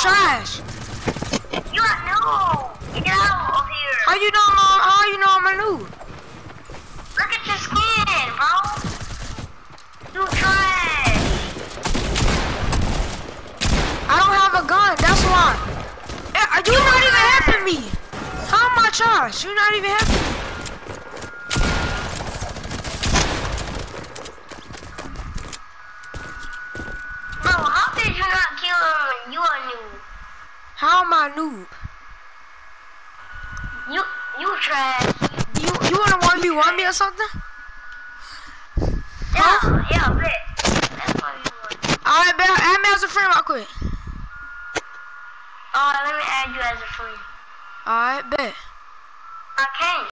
trash. You are new. Get out of here. How you know how you know I'm a noob? Look at your skin, bro. You trash. I don't have a gun. That's why. Eh, You not even helping me. How am I trash? You not even helping me. Bro, how did you not kill him? You are new. How am I noob? You you trash. You you wanna one v one me or something? Yeah, yeah, bet. That's what you want. Alright, bet. Add me as a friend real quick. Oh, let me add you as a friend. Alright, bet. I can't.